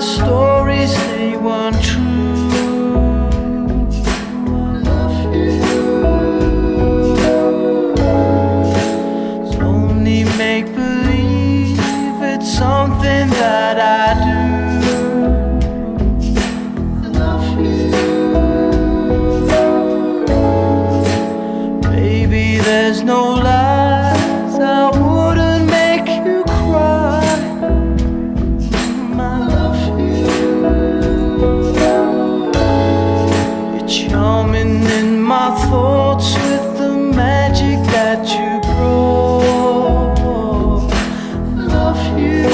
stories they want. Charming in my thoughts with the magic that you brought. Love you.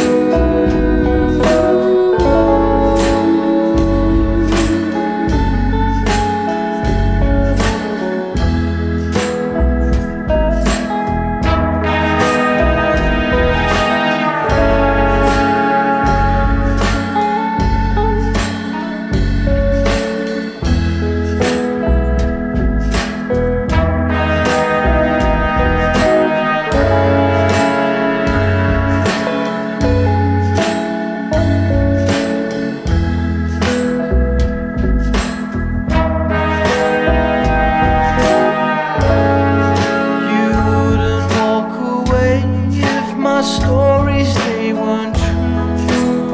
my stories, they weren't true.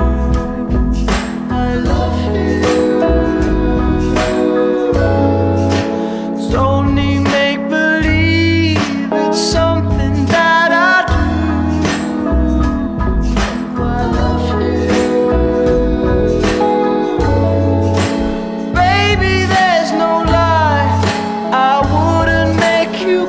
I love you. It's only make believe, it's something that I do. I love you. Baby, there's no lie, I wouldn't make you.